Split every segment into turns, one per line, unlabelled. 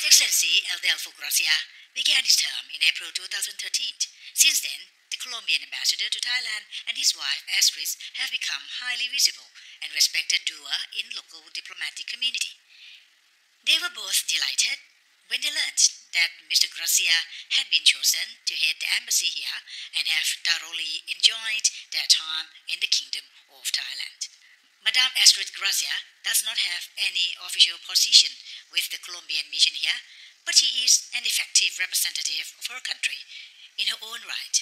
His Excellency Andelfo Garcia began his term in April 2013. Since then, the Colombian ambassador to Thailand and his wife Astrid have become highly visible and respected duo in local diplomatic community. They were both delighted when they learned that Mr. Garcia had been chosen to head the embassy here and have thoroughly enjoyed their time in the Kingdom of Thailand. Madame Astrid Garcia does not have any official position with the Colombian mission here, but she is an effective representative of her country in her own right.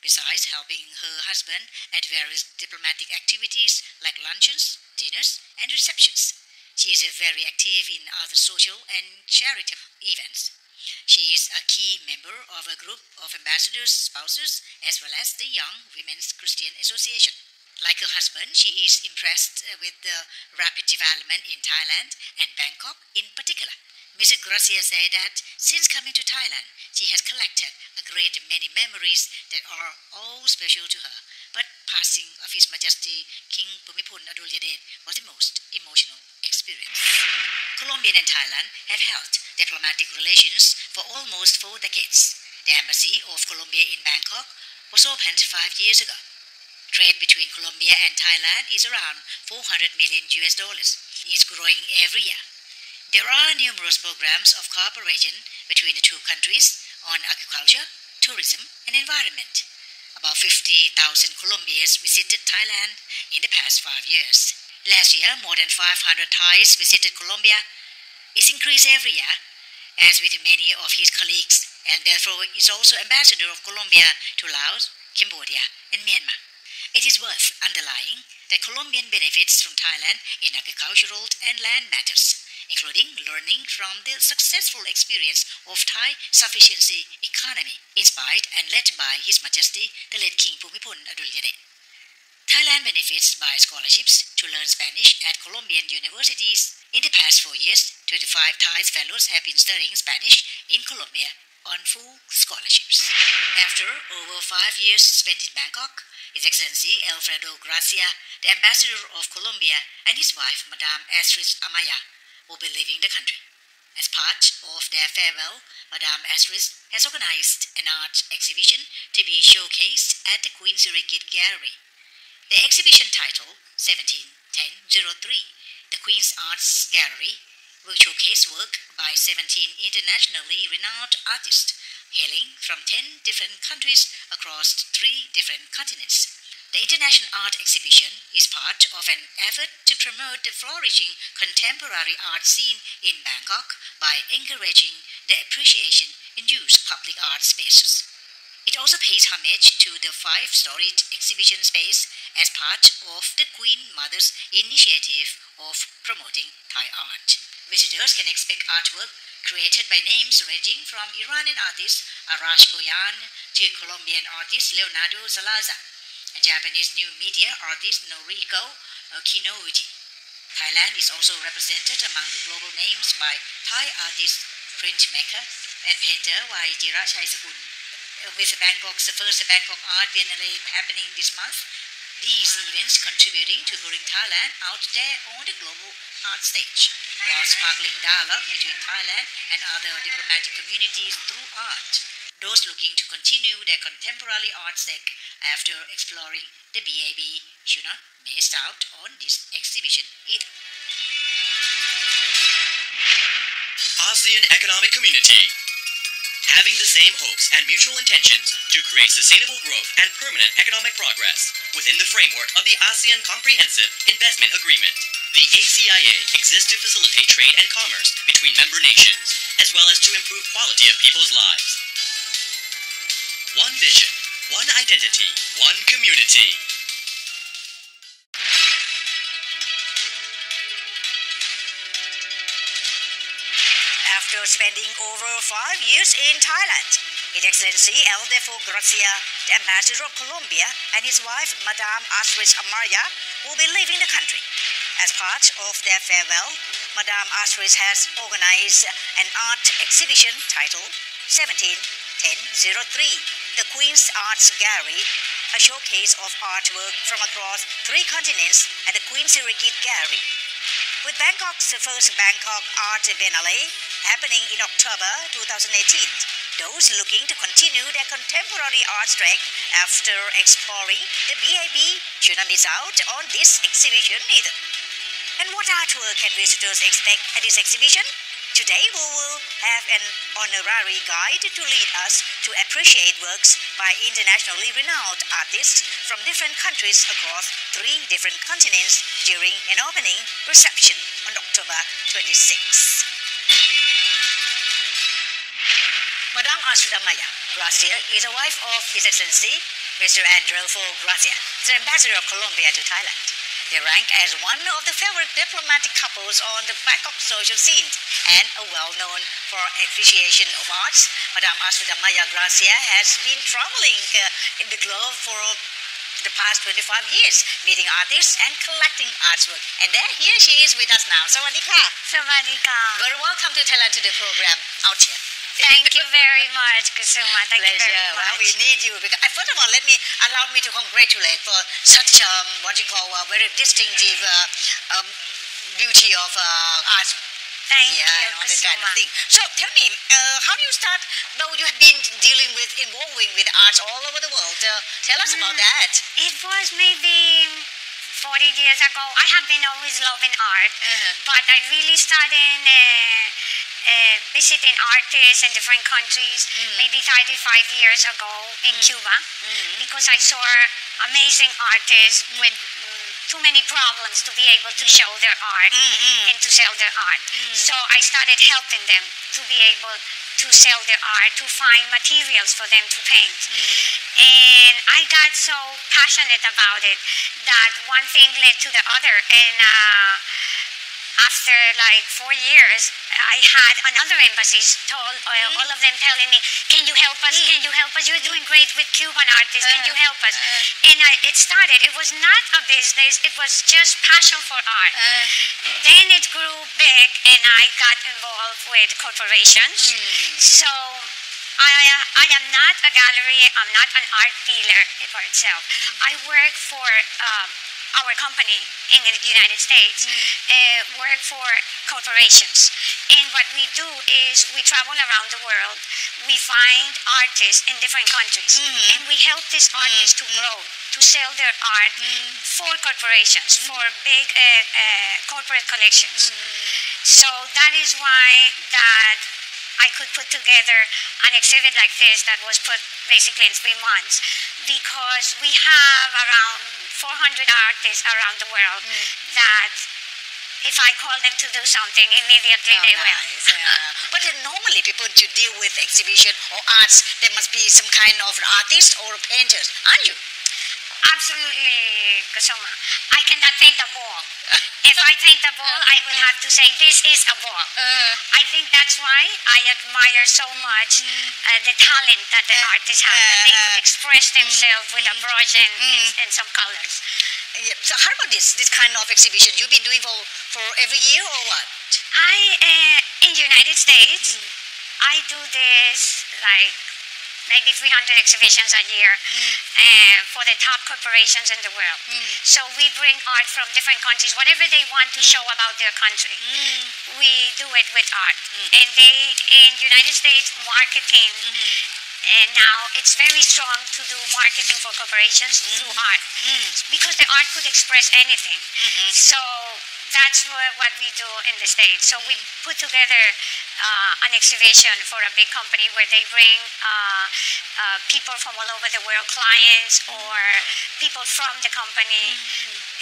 Besides helping her husband at various diplomatic activities like luncheons, dinners, and receptions, she is very active in other social and charitable events. She is a key member of a group of ambassadors' spouses as well as the Young Women's Christian Association. Like her husband, she is impressed uh, with the rapid development in Thailand and Bangkok in particular. Mrs. Garcia said that since coming to Thailand, she has collected a great many memories that are all special to her. But passing of His Majesty King Bhumibol Adulyadej was the most emotional experience. Colombia and Thailand have held diplomatic relations for almost four decades. The embassy of Colombia in Bangkok was opened five years ago. Trade between Colombia and Thailand is around 400 million US dollars. It's growing every year. There are numerous programs of cooperation between the two countries on agriculture, tourism, and environment. About 50,000 Colombians visited Thailand in the past five years. Last year, more than 500 Thais visited Colombia. It's increased every year, as with many of his colleagues, and therefore is also ambassador of Colombia to Laos, Cambodia, and Myanmar. It is worth underlying that Colombian benefits from Thailand in agricultural and land matters, including learning from the successful experience of Thai sufficiency economy, inspired and led by His Majesty the late King Bhumibol Adulyadej. Thailand benefits by scholarships to learn Spanish at Colombian universities. In the past four years, 25 Thai fellows have been studying Spanish in Colombia on full scholarships. After over five years spent in Bangkok, His Excellency Alfredo Garcia, the ambassador of Colombia, and his wife, Madame Astrid Amaya, will be leaving the country. As part of their farewell, Madame Astrid has organized an art exhibition to be showcased at the Queen Sirikit Gallery. The exhibition title, 171003, the Queen's Arts Gallery, will showcase work by 17 internationally renowned artists hailing from 10 different countries across three different continents. The International Art Exhibition is part of an effort to promote the flourishing contemporary art scene in Bangkok by encouraging the appreciation and use of public art spaces. It also pays homage to the five storied exhibition space as part of the Queen Mother's initiative of promoting Thai art. Visitors can expect artwork created by names ranging from Iranian artist Arash Goyan to Colombian artist Leonardo Salazar and Japanese new media artist Noriko Kinouji. Thailand is also represented among the global names by Thai artist, printmaker, and painter Waitira Chaisakun. With Bangkok's first Bangkok Art Biennale happening this month, these events contributing to bring Thailand out there on the global art stage, while sparkling dialogue between Thailand and other diplomatic communities through art. Those looking to continue their contemporary art sec after exploring the BAB should not miss out on this exhibition either.
ASEAN Economic Community. Having the same hopes and mutual intentions to create sustainable growth and permanent economic progress within the framework of the ASEAN Comprehensive Investment Agreement. The ACIA exists to facilitate trade and commerce between member nations, as well as to improve quality of people's lives. One vision, one identity, one community.
After spending over five years in Thailand, His Excellency Andelfo Garcia, the ambassador of Colombia, and his wife, Madame Astrid Amaya, will be leaving the country. As part of their farewell, Madame Astrid has organized an art exhibition titled 171003, the Queen's Arts Gallery, a showcase of artwork from across three continents at the Queen Sirikit Gallery. with Bangkok's first Bangkok Art Biennale happening in October 2018. Those looking to continue their contemporary art track after exploring the BAB should not miss out on this exhibition either. And what artwork can visitors expect at this exhibition? Today we will have an honorary guide to lead us to appreciate works by internationally renowned artists from different countries across three different continents during an opening reception on October 26. Madame Astrid Amaya Garcia is a wife of His Excellency Mr. Andelfo Garcia, the ambassador of Colombia to Thailand. They rank as one of the favorite diplomatic couples on the Bangkok social scene and are well known for appreciation of arts. Madame Astrid Amaya Garcia has been traveling uh, in the globe for the past 25 years, meeting artists and collecting artwork. And there, here she is with us now. Sawadika.
Sawadika.
Very welcome to Thailand to the program out here.
Thank you very much, Kusuma. Thank
Pleasure.
you very
Well,
much.
we need you because uh, first of all, let me allow me to congratulate for such um, what you call a very distinctive uh, um, beauty of uh, art.
Thank
yeah,
you,
and all that kind of thing. So tell me, uh, how do you start? Now you have been dealing with, involving with arts all over the world. Uh, tell us about
Mm.
that.
It was maybe 40 years ago. I have been always loving art,
Uh-huh.
but I really started uh, visiting artists in different countries mm. maybe 35 years ago in mm. Cuba mm. because I saw amazing artists with mm, too many problems to be able to show their art and to sell their art. So I started helping them to be able to sell their art, to find materials for them to paint. And I got so passionate about it that one thing led to the other. And uh, after like four years, I had another embassy told uh, all of them telling me, "Can you help us? Can you help us? You're doing great with Cuban artists. Can you help us?" And I, it started. It was not a business. It was just passion for art.
Uh,
Then it grew big, and I got involved with corporations. So I, I am not a gallery. I'm not an art dealer for itself. I work for um, our company in the United States. Uh, work for corporations, and what we do is we travel around the world. We find artists in different countries, and we help these artists to grow, to sell their art for corporations, for big uh, uh, corporate collections. So that is why that I could put together an exhibit like this that was put basically in three months. Because we have around 400 artists around the world mm. that if I call them to do something, immediately
oh,
they will.
yeah. But then normally people to deal with exhibition or arts, there must be some kind of artist or painters, aren't you?
Absolutely, Kusuma. I cannot paint a ball. if I paint a ball, I will have to say, this is a ball.
Uh,
I think that's why I admire so much uh, the talent that the
Uh,
artists have, that they
uh,
could express themselves with a brush and, and, and some colors.
yeah. So how about this? This kind of exhibition you've been doing for for every year or what?
I, uh, in the United States, I do this like maybe 300 exhibitions a year uh, for the top corporations in the world. Mm. So we bring art from different countries, whatever they want to mm. show about their country. We do it with art. And they, in United States, marketing, mm-hmm. and now it's very strong to do marketing for corporations through art. Because the art could express anything. Mm-hmm. So that's what, what we do in the States. So we put together uh, an exhibition for a big company where they bring uh, uh, people from all over the world, clients or people from the company,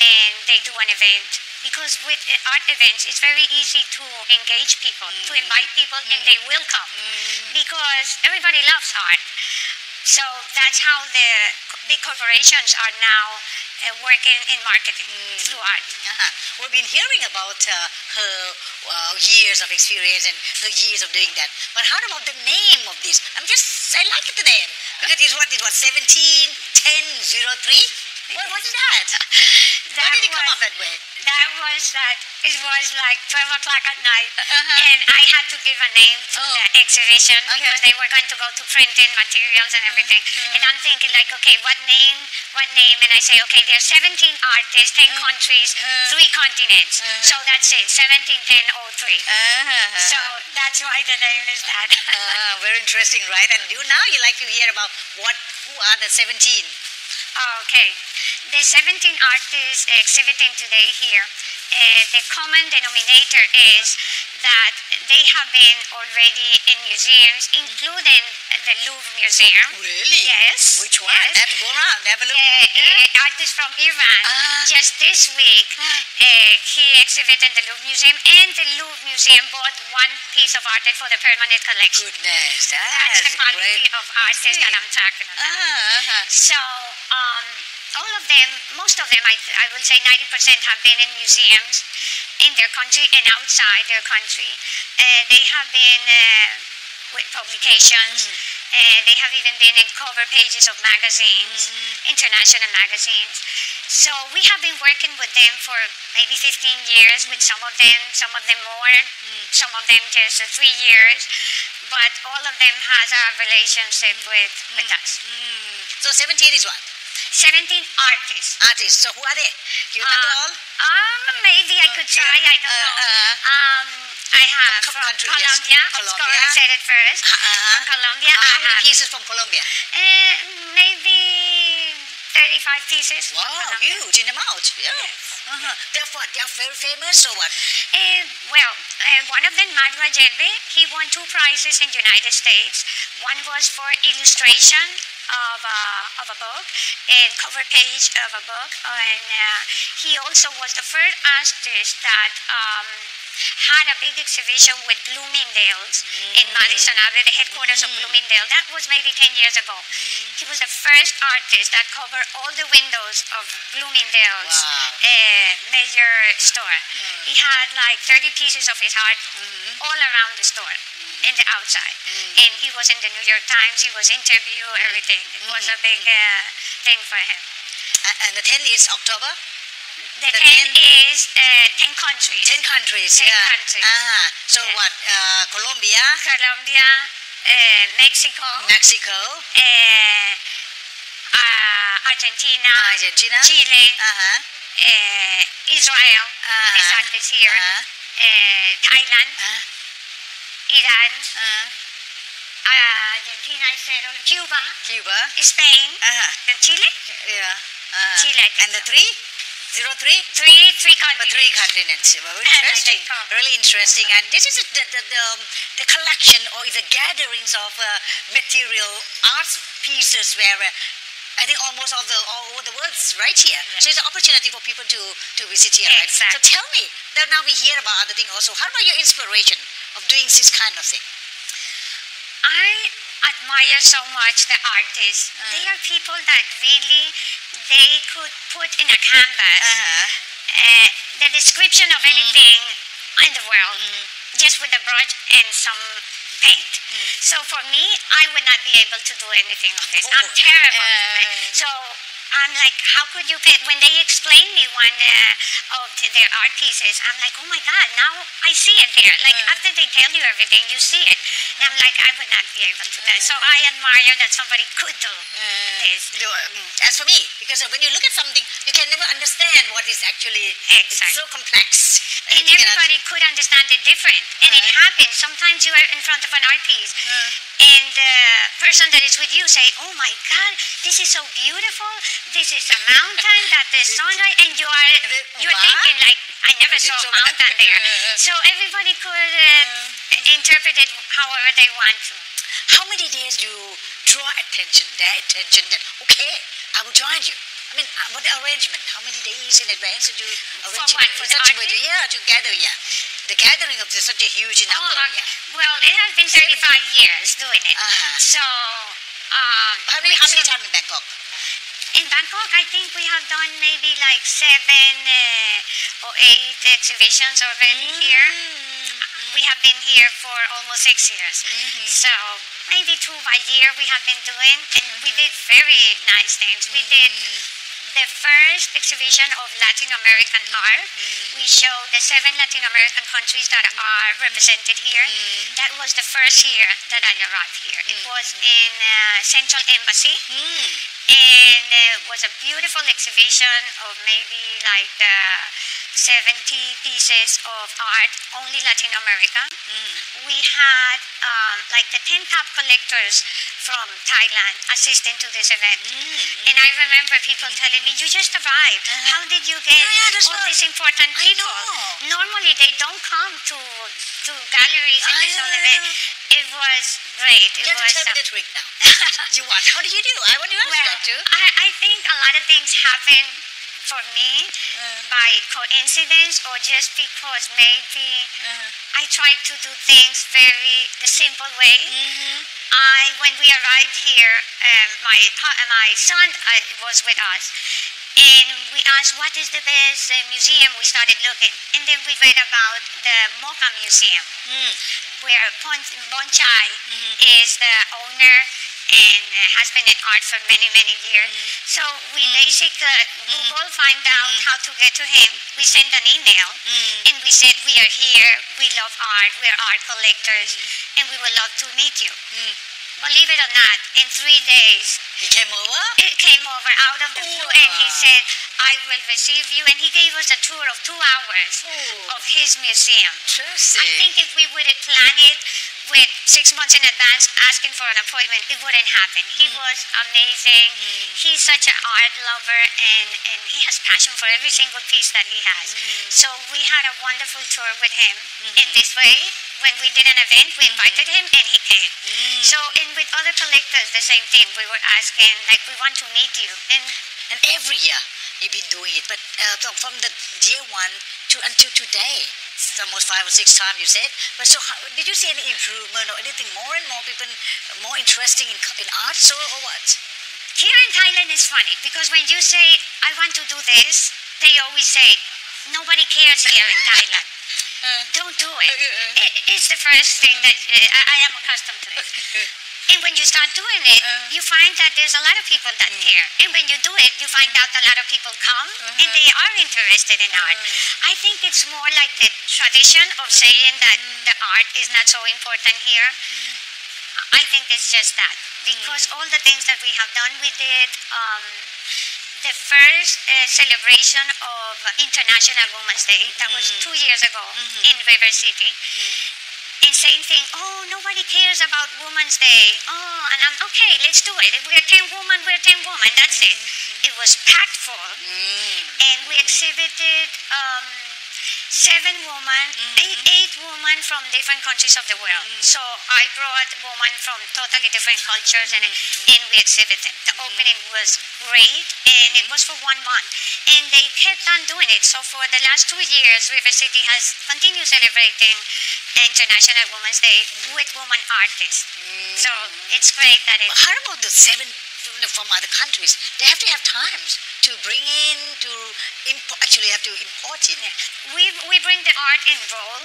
and they do an event. Because with art events, it's very easy to engage people, to invite people, and they will come because everybody loves art. So that's how the big corporations are now uh, working in marketing through art.
Uh-huh. We've been hearing about uh, her uh, years of experience and her years of doing that. But how about the name of this? I'm just, I like the name. Because it's what, it was 17, 10, 03? What was that?
That
did it come
was-
up that way?
That was that. It was like 12 o'clock at night,
Uh-huh.
and I had to give a name to
Oh.
the exhibition
Okay.
because they were going to go to printing materials and everything.
Mm-hmm.
And I'm thinking like, okay, what name? What name? And I say, okay, there are 17 artists, 10 countries,
Uh.
three continents.
Uh-huh.
So that's it, 171003.
Uh-huh.
So that's why the name is that.
Ah, very interesting, right? And you now you like to hear about what who are the 17?
Okay. The 17 artists exhibiting today here, uh, the common denominator is that they have been already in museums, including the Louvre Museum.
Really?
Yes.
Which one?
yes.
I have to go around, have a look.
Uh, uh, artist from Iran.
Ah.
Just this week, uh, he exhibited in the Louvre Museum, and the Louvre Museum bought one piece of art for the permanent collection.
Goodness,
That's
that's
the quality
great.
of artists that I'm talking about.
Ah, uh-huh.
So, um, all of them, most of them, I, I will say 90% have been in museums in their country and outside their country. Uh, they have been uh, with publications. Uh, they have even been in cover pages of magazines, international magazines. So we have been working with them for maybe 15 years, with some of them, some of them more, some of them just three years. But all of them has a relationship with, with us.
Mm. So 17 is what?
17 artists.
Artists. So who are they? Do you remember
Uh,
all?
Um, maybe I could
yeah.
try. I don't
Uh,
know.
uh.
um, I have
From
from,
country, yes.
Colombia. Of course,
Colombia.
I said it first.
Uh-huh.
From Colombia,
Uh,
I
how many
have
pieces from Colombia?
uh, maybe 35 pieces.
Wow, huge in amount. Yeah. Uh-huh. They're what? They're very famous or what?
Uh, well, uh, one of them, Madra Jelbe, he won two prizes in the United States. One was for illustration of a, of a book and cover page of a book. And uh, he also was the first artist that um, had a big exhibition with Bloomingdale's mm-hmm. in Madison Avenue, the headquarters of mm-hmm. Bloomingdale. That was maybe 10 years ago. Mm-hmm. He was the first artist that covered all the windows of Bloomingdale's
Wow.
uh, major store. He had like 30 pieces of his art all around the store in the outside. And he was in the New York Times, he was interviewed, everything. It was a big uh, thing for him.
And the 10th is October?
The
The
10
ten-
is uh, 10 countries.
10 countries.
10
yeah.
countries.
Ah, so
Yeah.
what? Uh, Colombia,
Colombia, uh, Mexico,
Mexico,
uh, uh, Argentina,
Argentina,
Chile,
uh-huh,
uh, Israel,
Uh-huh.
this artist here,
Uh-huh.
uh, Thailand,
uh,
Iran,
uh,
uh, Argentina, I said, all- Cuba,
Cuba,
Spain,
uh-huh,
and Chile.
yeah. Uh,
Chile,
and the three? Zero three?
Three, three continents.
three continents. Interesting. Really interesting. And this is the, the, the, um, the collection or the gatherings of uh, material art pieces where uh, I think almost all the all over the world's right here. So it's an opportunity for people to, to visit here, right? So tell me, that now we hear about other things also. How about your inspiration of doing this kind of thing?
I admire so much the artists.
Mm.
They are people that really they could put in a canvas
Uh-huh.
uh, the description of anything in the world
Mm.
just with a brush and some paint.
Mm.
So for me, I would not be able to do anything of this. I'm terrible.
Uh.
so I'm like, how could you paint? When they explain me one uh, of th- their art pieces, I'm like, oh my God, now I see it there. Like
Uh.
after they tell you everything, you see it. And I'm like, I would not be able to do that. So I admire that somebody could do this.
No, um, as for me, because when you look at something, you can never understand what is actually it's
Exactly.
so complex.
And
cannot-
everybody could understand it different. And it
Uh.
happens. Sometimes you are in front of an art piece
Uh.
and the person that is with you say, Oh my God, this is so beautiful. This is a mountain that the sunlight and you are you're thinking like I never saw a mountain there.
Uh.
So everybody could uh, interpret it however they want to.
How many days do you draw attention, their attention that, okay, I will join you? I mean, uh, what arrangement? How many days in advance did you arrange
what? For
in
the
such a way?
artist?
Yeah, together, yeah. The gathering of this, such a huge
Oh,
number.
okay.
yeah.
Well, it has been 35 years doing it.
Uh-huh.
So, um,
How many, how many times in Bangkok?
In Bangkok, I think we have done maybe like seven uh, or eight exhibitions already mm-hmm. here. We have been here for almost six years. Mm-hmm. So maybe two by year we have been doing, and we mm-hmm. did very nice things. We did the first exhibition of Latin American art. We show the seven Latin American countries that are represented here. That was the first year that I arrived here. It was in uh, Central Embassy
Mm.
and uh, it was a beautiful exhibition of maybe like uh, 70 pieces of art, only Latin America. We had um, like the 10 top collectors from Thailand assisting to this event. And I remember people telling me, You just arrived. How did you get
Yeah, yeah,
all these important people? Normally, they don't come to, to galleries and this whole event. It was great. It
You have to
was,
tell me
uh,
the trick now. you what? How do you do? I want to ask you
well,
that too.
I, I think a lot of things happen for me
Uh.
by coincidence or just because maybe
Uh-huh.
I try to do things very the simple way.
Mm-hmm.
I when we arrived here, um, my uh, my son uh, was with us, and we asked what is the best uh, museum. We started looking, and then we read about the MOCA Museum
Mm.
where Pon Bonchai is the owner and uh, has been in art for many, many years. Mm-hmm. So we mm-hmm. basically Google mm-hmm. find out how to get to him. We send an email and we said, we are here, we love art, we're art collectors, and we would love to meet you. Believe it or not, in three days,
He came over.
it came over out of the blue and he said, I will receive you. And he gave us a tour of two hours
Oh.
of his museum.
Interesting.
I think if we would have planned it with six months in advance, asking for an appointment, it wouldn't happen. He mm. was amazing. Mm. He's such an art lover, and, and he has passion for every single piece that he has. Mm. So we had a wonderful tour with him. Mm-hmm. In this way, when we did an event, we invited him, and he came. So, and with other collectors, the same thing. We were asking, like, we want to meet you, and
And every year you've been doing it, but uh, from the year one to until today, almost five or six times you said. But so, how, did you see any improvement or anything more and more people more interesting in, in art, so or what?
Here in Thailand is funny because when you say, I want to do this, they always say, nobody cares here in Thailand. Uh, Don't do it. Uh, uh, it. It's the first thing that uh, I, I am accustomed to it. And when you start doing it, uh-huh. you find that there's a lot of people that mm-hmm. care. And when you do it, you find out a lot of people come and mm-hmm. they are interested in art. Mm-hmm. I think it's more like the tradition of saying that the art is not so important here. I think it's just that because all the things that we have done, we did um, the first uh, celebration of International Women's Day. That was two years ago in River City. And same thing, oh, nobody cares about Women's Day. Oh, and I'm, okay, let's do it. If we're 10 women, we're 10 women. That's it. It was packed full. And we exhibited um, seven women, mm-hmm. eight, eight women from different countries of the world. Mm-hmm. So I brought women from totally different cultures and, mm-hmm. and we exhibited. The opening was great and it was for one month. And they kept on doing it. So for the last two years, River City has continued celebrating International Women's Day with women artists. So it's great that it.
How about the seven people from other countries? They have to have times to bring in to import. Actually, have to import it.
We, we bring the art in roll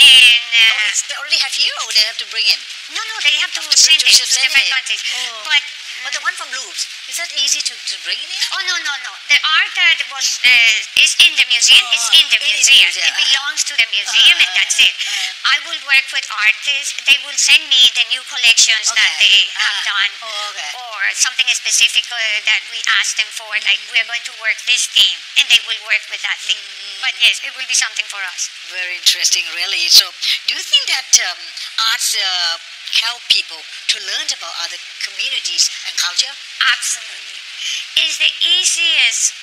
and uh,
Oh, it's, they already have here, or they have to bring in.
no, no, they have to
Have to
send it
to
to different countries.
Oh.
But
But the one from Louvre, is that easy to, to bring in here?
oh no, no, no, the art that was uh, is in the museum. it's
Oh,
in the
it is in the
museum.
museum.
It belongs to the museum, and that's it.
uh,
I will work with artists. They will send me the new collections that
Okay.
they have
Ah.
done.
Oh, okay.
Or something specific uh, that we ask them for, like we're going to work this theme, and they will work with that theme.
Mm-hmm.
But yes, it will be something for us.
Very interesting, really. So, do you think that um, arts uh, help people to learn about other communities and culture?
Absolutely. It's the easiest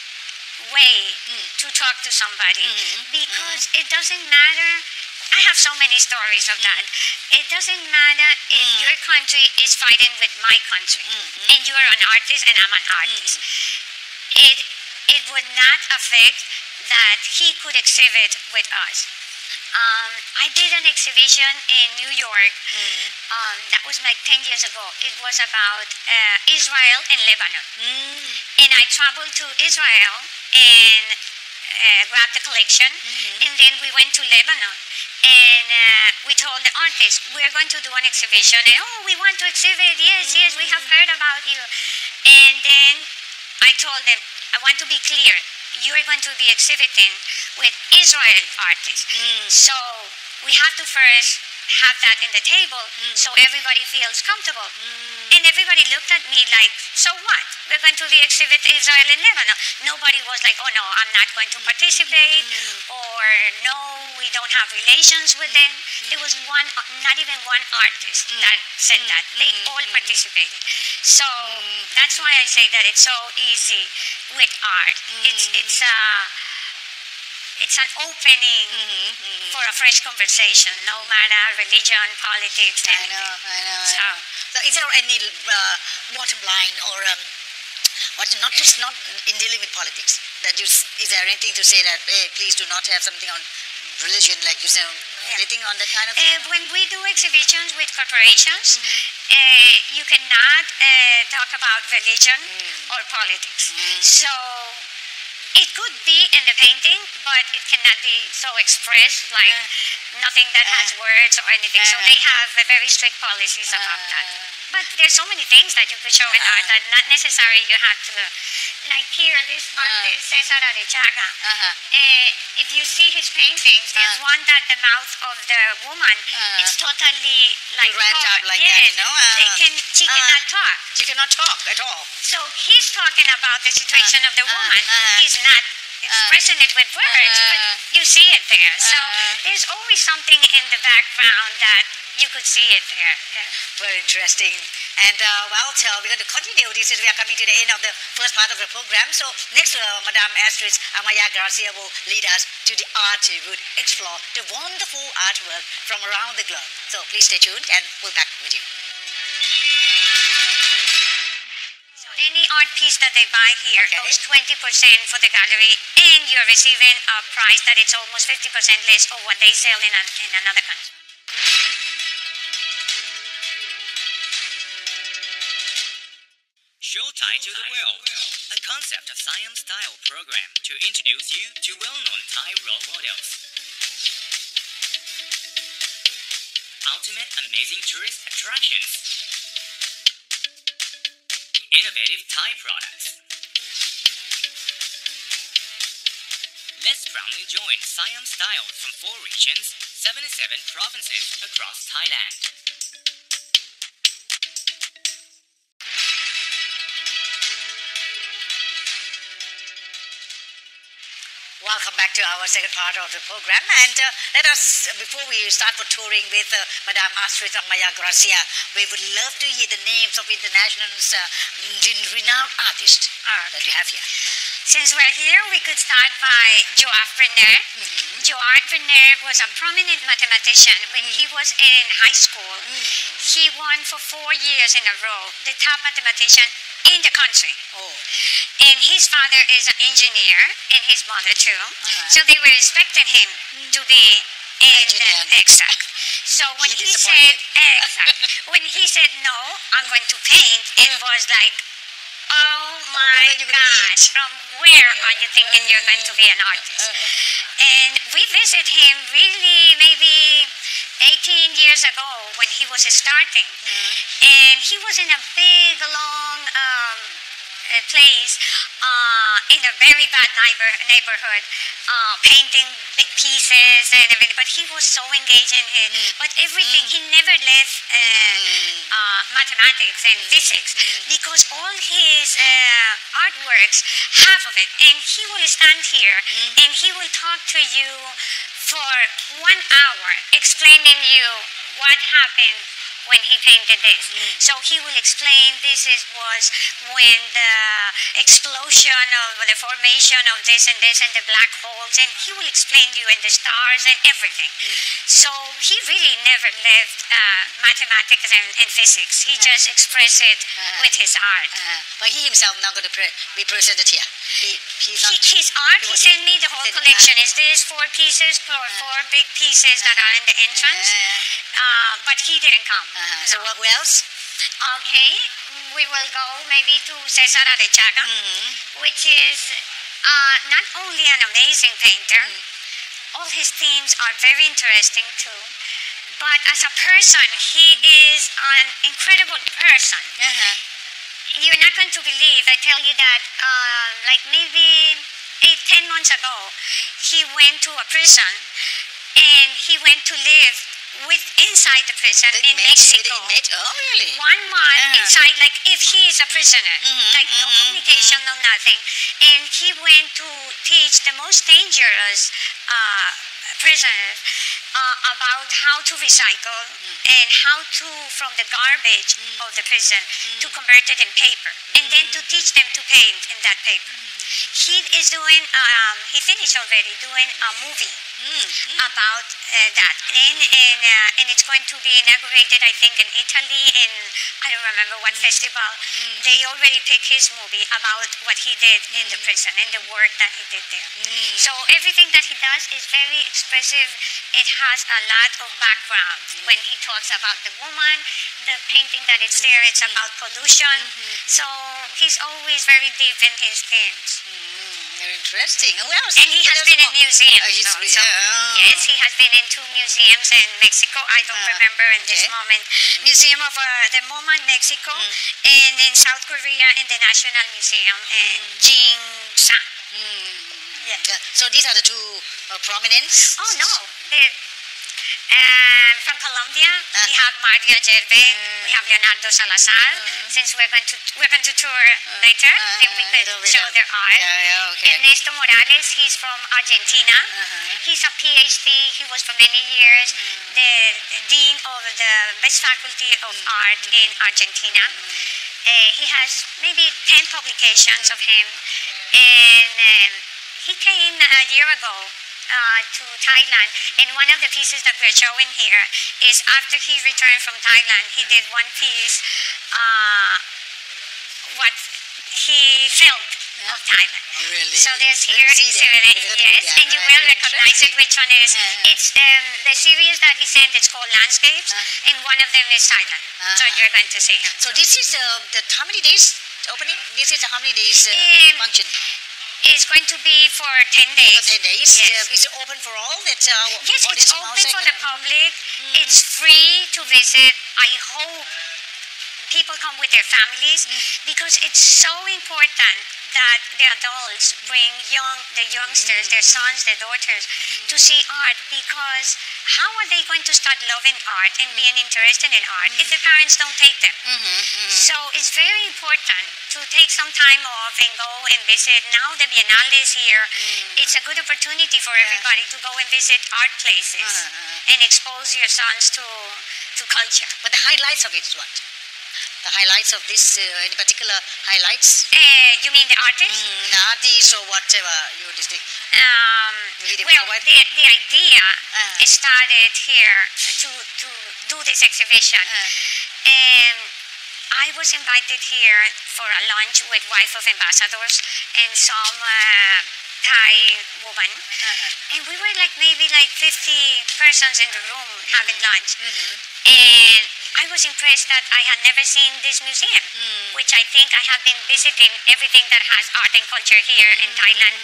way mm. to talk to somebody mm-hmm. Mm-hmm. because it doesn't matter. I have so many stories of that. Mm-hmm. It doesn't matter if mm. your country is fighting with my country and you're an artist and I'm an artist. It, it would not affect that he could exhibit with us. Um, I did an exhibition in New York. Um, that was like 10 years ago. It was about uh, Israel and Lebanon. And I traveled to Israel and uh, grabbed the collection. And then we went to Lebanon. And uh, we told the artist, we're going to do an exhibition. And, oh, we want to exhibit. Yes, yes, we have heard about you. And then I told them, I want to be clear. You are going to be exhibiting with Israel artists. Hmm. So we have to first have that in the table hmm. so everybody feels comfortable. Hmm. And everybody looked at me like, so what? We're going to be exhibit Israel and Lebanon. Nobody was like, oh no, I'm not going to participate, or no, we don't have relations with them. Mm-hmm. There was one, not even one artist that mm-hmm. said that. They mm-hmm. all participated. So that's why I say that it's so easy with art. It's it's uh, it's an opening for a fresh conversation, no matter religion, politics,
I know, I know, I
So-
know. So is there any uh, bottom line or um, what? Not just not in dealing with politics. That you is there anything to say that hey, please do not have something on religion, like you say, anything on that kind of thing?
Uh, when we do exhibitions with corporations, uh, you cannot uh, talk about religion or politics. So it could be in the painting, but it cannot be so expressed, like nothing that has words or anything. So they have uh, very strict policies about that. But there's so many things that you could show in art that not necessarily you have to, like here, this artist Cesar Arechaga.
Uh-huh.
Uh, if you see his paintings, there's
Uh.
one that the mouth of the woman,
Uh.
it's totally like
Wrapped up like that,
yes,
you know?
they
Uh.
can, she
Uh.
cannot talk.
She cannot talk at all.
So he's talking about the situation of the
uh,
woman.
uh,
he's not expressing it with words,
uh,
but you see it there. So
uh.
there's always something in the background that you could see it there. Yeah.
Very interesting. And uh, well, we're going to continue. This is we are coming to the end of the first part of the program. So next, uh, Madame Astrid Amaya Garcia will lead us to the art would explore the wonderful artwork from around the globe. So please stay tuned, and we'll back with you.
So any art piece that they buy here
Okay.
goes 20% for the gallery, and you're receiving a price that it's almost 50% less of what they sell in, an, in another country.
Showtie to the World, a concept of Siam style program to introduce you to well-known Thai role models. Ultimate amazing tourist attractions. Innovative Thai products. Let's proudly join Siam Style from four regions, 77 provinces across Thailand.
Welcome back to our second part of the program. And uh, let us, before we start for touring with uh, Madame Astrid Amaya Garcia, we would love to hear the names of international uh, renowned artists uh, that you have here.
Since we're here, we could start by Joab Brenner. Joab Brenner was a prominent mathematician. When he was in high school, he won for four years in a row the top mathematician in the country.
Oh,
And his father is an engineer, and his mother too. So they were expecting him to be in
Engineer.
exact. So when
He
he, said exact, when he said no, I'm going to paint, it was like, oh my
what are
God, from where are you thinking you're going to be an artist? And we visit him really maybe 18 years ago when he was starting. And he was in a big, long uh, place uh, in a very bad neighbor, neighborhood, uh, painting big pieces and everything. But he was so engaged in it. But everything, he never left uh, uh, mathematics and physics because all his uh, artworks, half of it, and he will stand here and he will talk to you for one hour explaining you what happened when he painted this. So he will explain this is was when the explosion of the formation of this and this and the black holes, and he will explain you and the stars and everything. So he really never left uh, mathematics and, and physics. He just expressed it
Uh-huh.
with his art.
uh, but he himself not going to pre- be presented here. He, he's not.
He, his art,
he
he sent me the whole
said,
collection. Is this four pieces, four, four big pieces that are in the entrance? Uh, but he didn't come.
Uh-huh. So what, else?
Okay, we will go maybe to Cesar Arechaga, which is uh, not only an amazing painter, all his themes are very interesting too, but as a person, he is an incredible person.
Uh-huh.
you're not going to believe. I tell you that, uh, like maybe eight, ten months ago, he went to a prison and he went to live with inside the prison
The
in
the
Mexico.
inmate. Oh, really?
One month
Uh-huh.
inside, like if he is a prisoner,
Mhm,
like no
mhm,
communication, no nothing. And he went to teach the most dangerous uh, prisoners uh, about how to recycle
Mm.
and how to, from the garbage of the prison,
Mm.
to convert it in paper, and then to teach them to paint in that paper.
Mm-hmm.
He is doing, um, he finished already doing a movie
Mm, mm.
about uh, that. And, and, uh, and it's going to be inaugurated, I think, in Italy, in I don't remember what festival. They already picked his movie about what he did in the prison and the work that he did there. So everything that he does is very expressive. It has a lot of background. When he talks about the woman, the painting that is there, it's about pollution. So he's always very deep in his themes.
Mm, very interesting. And else?
And he has been in museums.
Uh, he's-
also.
yeah.
Yes, he has been in two museums in Mexico. I don't
Ah,
remember in this
okay.
moment. Museum of uh, the MoMA in Mexico, and in South Korea in the National Museum in Jingsan.
Mm,
Yeah.
yeah. So these are the two uh, prominents.
Oh no, the, and from Colombia we have Mario Gerbe, we have Leonardo Salazar. Since we're going to we're going to tour later,
Uh,
then we
uh,
could show
done.
their art.
Yeah, yeah, okay.
Ernesto Morales, he's from Argentina.
Uh-huh.
He's a PhD. He was for many years the, the dean of the best faculty of art in Argentina. Uh, he has maybe 10 publications of him. And um, he came a year ago uh, to Thailand. And one of the pieces that we're showing here is after he returned from Thailand, he did one piece, uh, what he felt of Thailand.
Oh, really?
So there's here
me see that.
exhibit,
Let me
yes, and you will recognize it. Which one is?
Uh-huh.
It's um, the series that he sent. It's called Landscapes,
Uh.
and one of them is Thailand. So
Uh-huh.
you're going to see him.
So this is uh, the how many days opening? This is the how many days uh,
Um,
function?
It's going to be for ten
For
days.
ten days.
Yes.
Uh, is it open for all? That uh,
Yes, it's open for the public. It's free to visit. I hope people come with their families because it's so important that the adults bring young the youngsters, their sons, their daughters, to see art because how are they going to start loving art and being interested in art if the parents don't take them? Mm-hmm, mm-hmm. So it's very important to take some time off and go and visit. Now the Biennale is here. Mm. It's a good opportunity for everybody to go and visit art places
Uh-huh.
and expose your sons to to culture.
But the highlights of it is what? The highlights of this, uh, any particular highlights?
Uh, you mean the artist?
Mm, the artists or whatever you district.
Um, well, the, the idea
Uh.
started here to, to do this exhibition.
Uh.
And I was invited here for a lunch with Wife of Ambassadors and some uh, Thai woman.
Uh-huh.
And we were like maybe like 50 persons in the room having
Mm-hmm.
lunch. And I was impressed that I had never seen this museum,
Mm.
which I think I have been visiting everything that has art and culture here in Thailand.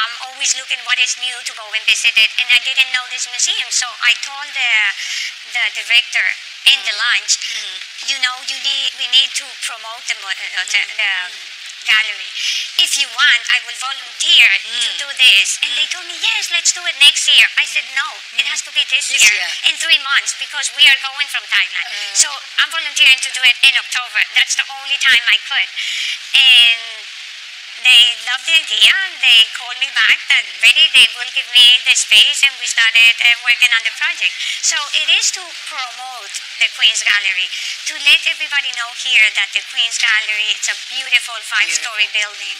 I'm always looking what is new to go and visit it, and I didn't know this museum. So I told the the director in the lunch, you know, you need we need to promote the, uh, the, the gallery. If you want, I will volunteer to hmm. do this. And they hmm. told me, yes, let's do it next year. I said, no, it hmm. has to be this,
This
year,
year.
in three months because we are going from Thailand. so I'm volunteering to do it in October. That's the only time I could. And they loved the idea. They called me back that ready, they will give me the space, and we started uh, working on the project. So it is to promote the Queen's Gallery, to let everybody know here that the Queen's Gallery it's a beautiful five-story building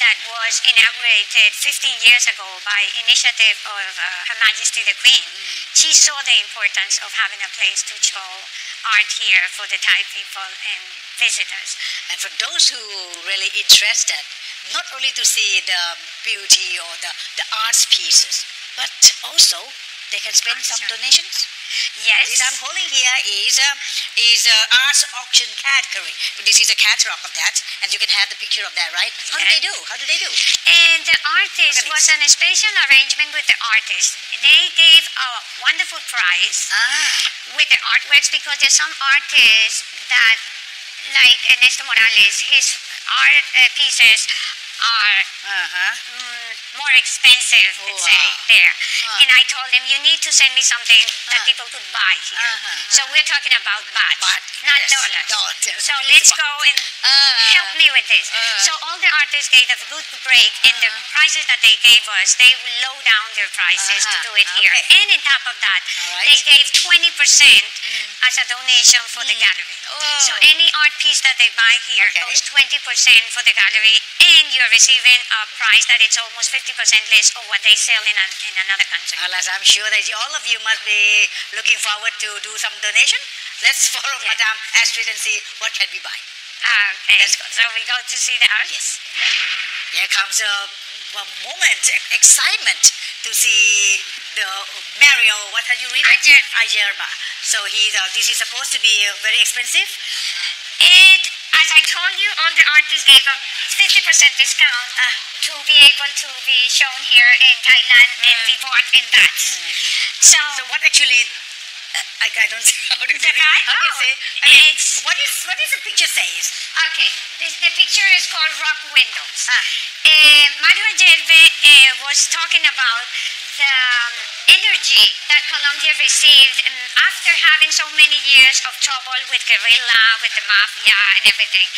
that was inaugurated 15 years ago by initiative of uh, Her Majesty the Queen. She saw the importance of having a place to show art here for the Thai people and visitors.
And for those who really interested, not only to see the beauty or the, the arts pieces, but also they can spend some donations.
Yes.
This I'm holding here is a is a arts auction category. This is a catalog of that, and you can have the picture of that, right? How do they do? How do they do?
And the artist was an special arrangement with the artist. They gave a wonderful prize
Ah,
with the artworks because there's some artists that like Ernesto Morales, his art uh, pieces are
Uh-huh.
mm, more expensive, let's say, there.
Huh.
And I told him, you need to send me something that
Huh.
people could buy here.
Uh-huh,
So we're talking about
Baht,
not
yes,
dollars.
dollars.
So let's go and
Uh-huh.
help me with this.
Uh-huh.
So all the artists gave a good break and the prices that they gave us. They will low down their prices to
Uh-huh,
do it here. And on top of that,
right.
they gave 20% as a donation for the gallery.
Oh.
So any art piece that they buy here
Okay.
goes 20% for the gallery, and you're receiving a price that it's almost 50% less of what they sell in, an, in another country.
Alas, I'm sure that you- all of you must be looking forward to do some donation. Let's follow
Yeah.
Madame Astrid and see what can we buy.
Okay,
Let's go.
so we go to see the art.
Yes. Here comes a, a moment, excitement to see the Mario. What have you read?
Ayer-
Ayerbe. So he, uh, this is supposed to be uh, very expensive.
It, as I told you, all the artists gave a 50% discount
Ah.
to be able to be shown here in Thailand and be bought in that. So,
So what actually? I, I don't see how to say. it. How do you
Oh,
say? I mean,
it's-
what is what is the picture says?
okay, this, the picture is called Rock Windows.
Ah.
Uh, Mario Ayerbe uh, was talking about the um, energy that Colombia received um, after having so many years of trouble with guerrilla, with the mafia, and everything.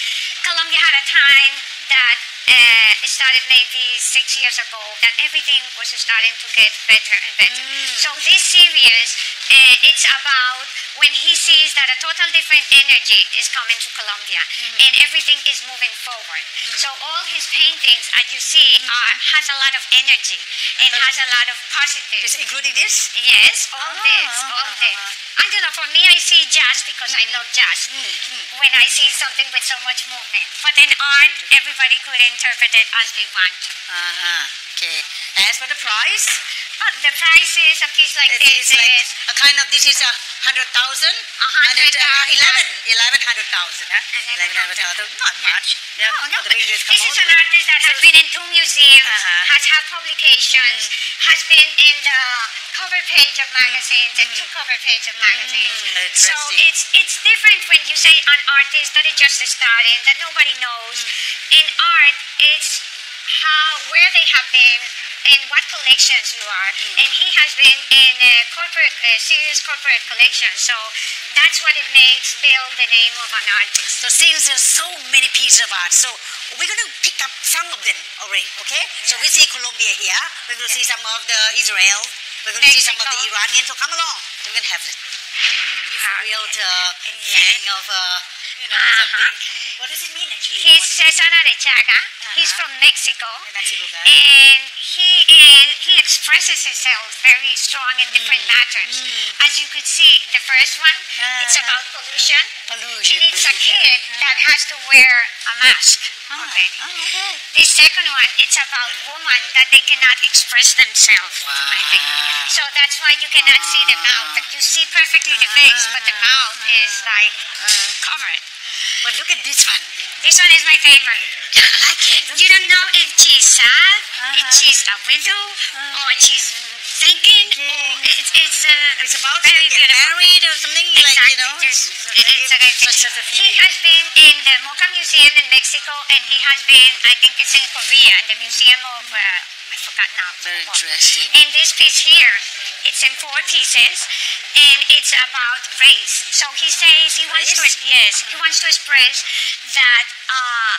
Colombia had a time that uh, started maybe six years ago that everything was starting to get better and better. So this series, uh, it's about when he sees that a total different energy is coming to Colombia and everything is moving forward. So all his paintings, as you see, are, has a lot of energy and has a lot of positive.
Is including this?
Yes, all
Ah,
this, all this. I don't know, for me, I see jazz because I love jazz.
Mm,
When I see something with so much movement. But in art, everybody could interpret it as they want.
Uh-huh. Okay. As for the price,
Uh, the price is a piece like
it
this
is like a kind of this is a hundred thousand.
A hundred
uh,
thousand.
eleven, eleven hundred thousand, huh?
Eleven
hundred thousand, not
Yeah.
much.
No, no,
for the pictures come
this is an artist that has been in two museums,
Uh-huh. Mm.
has had publications, has been in the cover page of magazines and two cover page of magazines.
Mm,
so it's it's different when you say an artist that is just starting, that nobody knows.
Mm.
In art, it's how where they have been and what collections you are.
Mm.
And he has been in a corporate, a serious corporate collection. So that's what it makes build the name of an artist.
So since there's so many pieces of art, so we're going to pick up some of them already, okay? So we see Colombia here, we're going to see some of the Israel, we're going to see some of the. Iranian, so come along, we're going to have it. Give a real uh,
Yeah.
feeling of, uh, you know,
Uh-huh.
something. What does it mean actually?
He's Cesar Arechaga.
Uh-huh.
from Mexico.
Mexico.
And he is, he expresses himself very strong in different
Mm.
matters. As you could see, the first one, it's
Uh-huh.
about pollution.
Pollution,
And it's a kid that has to wear a mask
Ah,
already.
oh, okay.
The second one, it's about women that they cannot express themselves.
Wow.
So that's why you cannot see the mouth. You see perfectly the face, but the mouth is like covered.
But look at this one.
This one is my favorite.
I like it.
You don't know if she's sad, if
Uh-huh.
she's a widow, or she's thinking. Or it's it's uh,
It's about to get married or something like, you know.
Just,
it's-
it- it's a great
such,
picture.
such a
He has been in the MOCA Museum in Mexico, and he has been, I think it's in Korea, in the Museum of, uh, I forgot now.
Very interesting.
And this piece here, it's in four pieces, and it's about race. So he says he wants to,
Race?
yes, he wants to express that uh,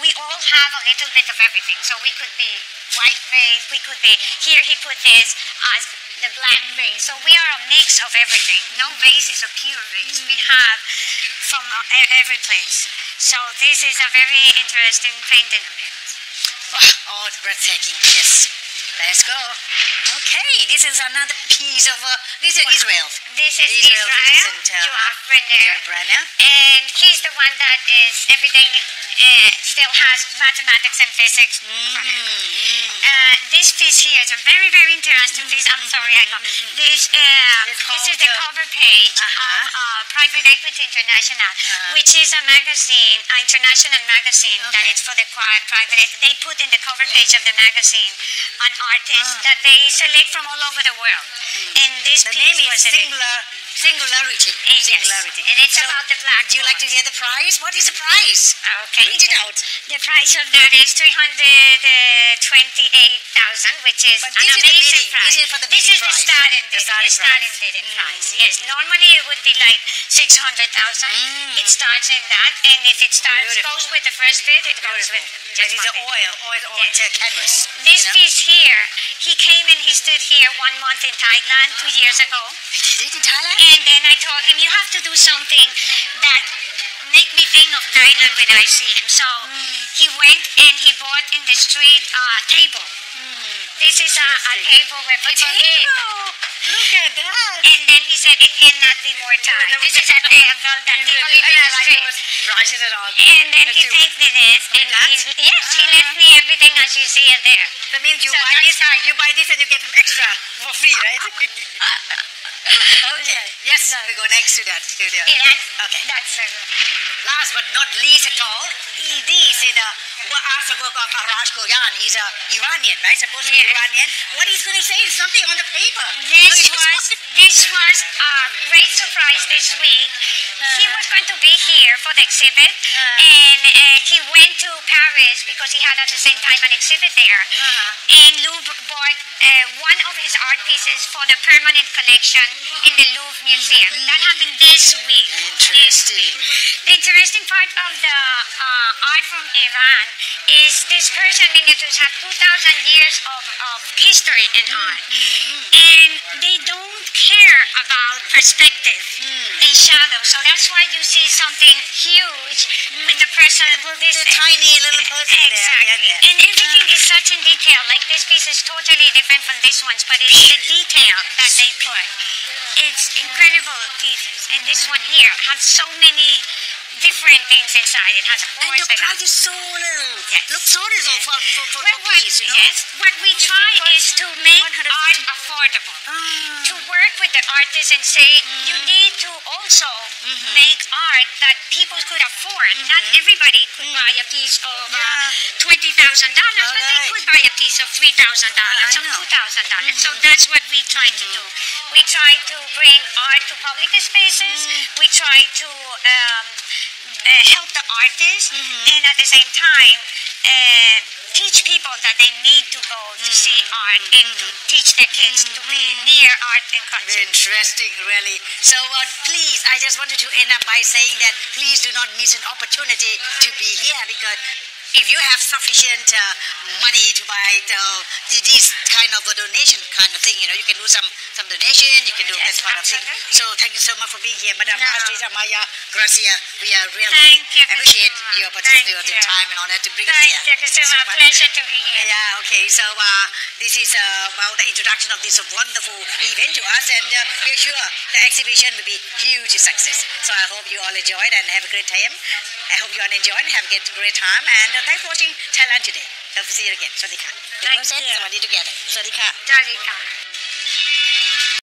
we all have a little bit of everything. So we could be white race, we could be, here he put this as the black race. So we are a mix of everything. No race is a pure race. We have from uh, every place. So this is a very interesting painting of him.
Oh, it's breathtaking. Yes. Let's go. Okay, this is another piece of, uh, this is Israel.
This is
Israel
Israel,
Citizen, uh,
Joab Brenner.
Joab Brenner.
And he's the one that is everything uh, still has mathematics and physics.
Mm-hmm.
Uh, this piece here is a very, very interesting piece. I'm sorry, I got this. Uh, this is the
uh,
cover page
uh-huh.
of uh, Private Equity International,
Uh-huh.
which is a magazine, an international magazine that
Okay.
is for the private. equity. They put in the cover page of the magazine an artist
Ah.
that they select from all over the world. And this
The
piece was.
Singular, Singularity.
Eh, yes.
Singularity.
And it's
So,
about the black
Do you like to hear the price? What is the price?
Okay.
Read it out.
The price of that is three hundred twenty-eight thousand, which is
But
an
this the
amazing
bidding.
price.
This is for the
This
bidding
is the
price.
starting
The starting
the starting
price.
bidding price. Yes. Normally it would be like six hundred thousand.
Mm.
It starts in that, and if it starts
Beautiful.
goes with the first bid, it goes with just
is the oil, oil on
Yes.
the canvas.
This
you know?
piece here, he came and he stood here one month in Thailand two years ago.
He did it in Thailand?
And then I told him, you have to do something that make me think of Thailand when I see him. So he went and he bought in the street a table. This is a, a table where people eat.
Look at that.
And then he said, it cannot be more Thai. This is a table that people eat in the street.
Rice it all.
And then he takes me this. And he, yes, he uh-huh. left me everything as you see it there.
That means you
So
buy this, you buy this and you get them extra for free, right? okay. Yes, we go next to that.
Yeah,
Okay.
That's
Last but not least at all, this is the artwork of Arash Koyan. He's a Iranian, right? Supposed to be. Iranian. What he's going to say is something on the paper.
This
Oh,
was this was a great surprise this week. He was going to be here for the exhibit, and uh, he went to Paris because he had at the same time an exhibit there.
Uh-huh.
And Louvre bought uh, one of his art pieces for the permanent collection in the Louvre Museum. That happened this week. This week. The interesting part of the uh, art from Iran is this Persian miniatures have 2,000 years of, of history in mm-hmm. art. Mm-hmm. And they don't care about perspective mm. and shadow. So that's why you see something huge with the person. this
The tiny little person there.
Exactly.
yeah, there.
And everything is such in detail. Like this piece is totally different from this one's, but it's the detail that they put. It's incredible pieces. And this one here has so many different things inside. It has a
And the price is so little.
Yes.
Look so little for, for, for,
Well,
for
what,
piece, you know?
yes, what we try is to make
150.
art affordable.
Ah.
To work with the artists and say you need to also make art that people could afford. Not everybody could buy a piece of uh,
Yeah.
twenty thousand dollars, but they
Alright.
could buy a piece of three thousand dollars,
I
of
know.
two thousand dollars. So that's what we try to do. We try to bring art to public spaces. We try to um, uh, help the artists, and at the same time. Uh, teach people that they need to go to see art and to teach their kids to be near art and culture.
Interesting, really. So, uh, please, I just wanted to end up by saying that please do not miss an opportunity to be here because if you have sufficient uh, money to buy the, this kind of a donation kind of thing, you know, you can do some, some donation, you can do
Yes,
that kind of thing. So, thank you so much for being here, Madam
No.
Astrid Amaya Garcia. We are really
Thank you,
appreciate
Christina.
your participation,
Thank
your
you.
time and all that to bring us
Thank
here.
you, Christina.
so much.
Pleasure to be here.
Yeah, okay. So uh, this is uh, about the introduction of this wonderful event to us, and uh, we're sure the exhibition will be huge success. So I hope you all enjoyed and have a great time. I hope you all enjoyed and have a great, great time. And uh, thanks for watching Thailand today. Hope to see you again. สวัสดีค่ะ
Thank you.
สวัสดีทุกท่านสวัสดีค่ะ
Darika.